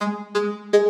Música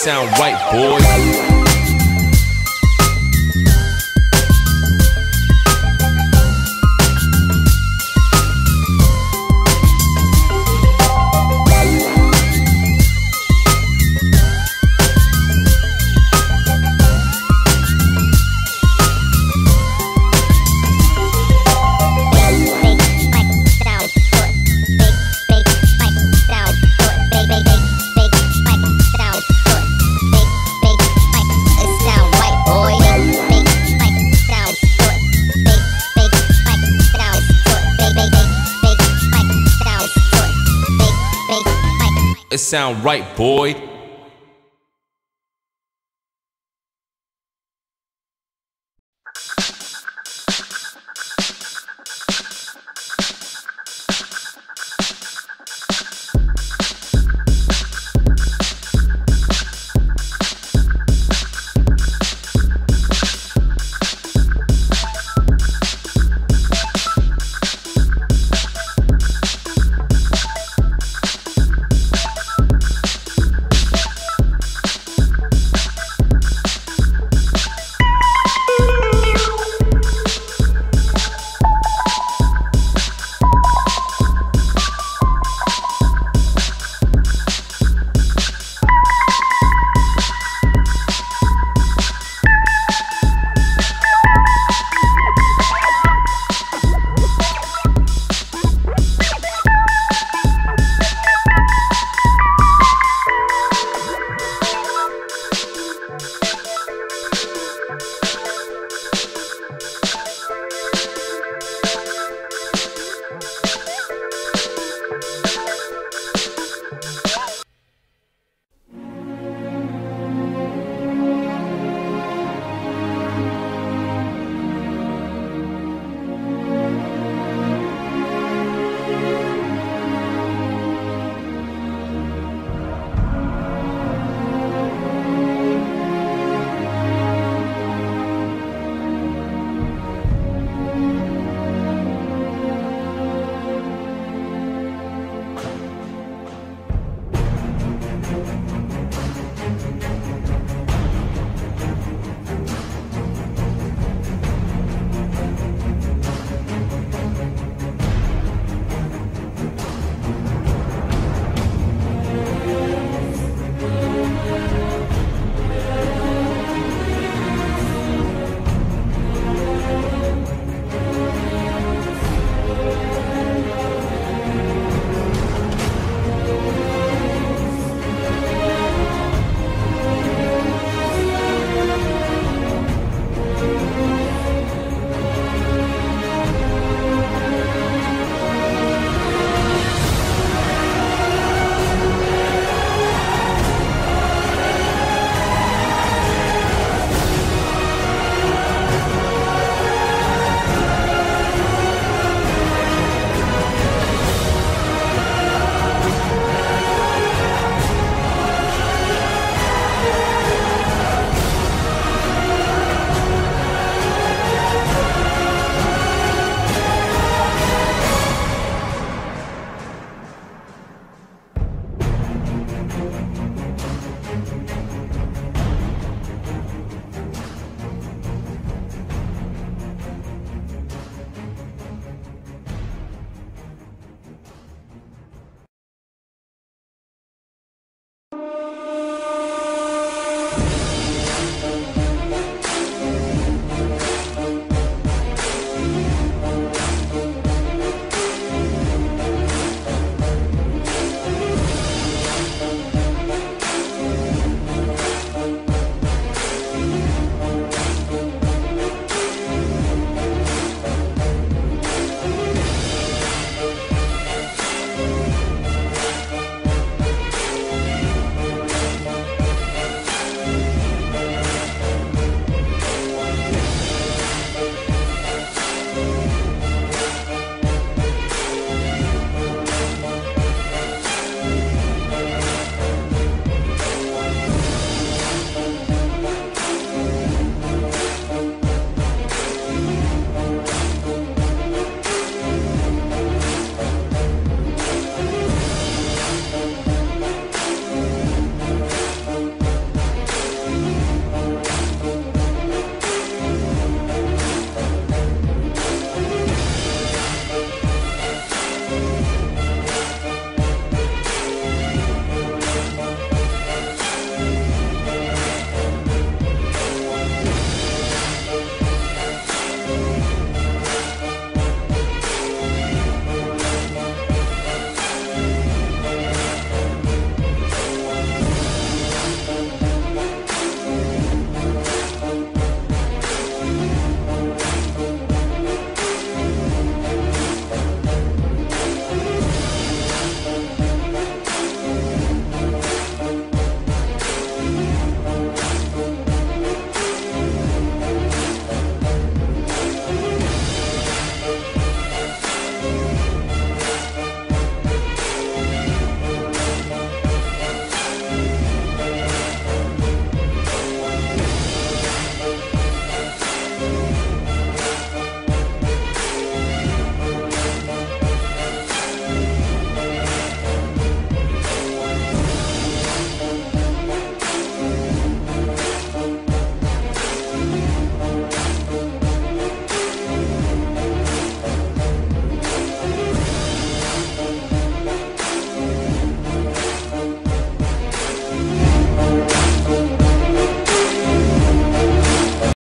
Sound right, boys. Sound right, boy.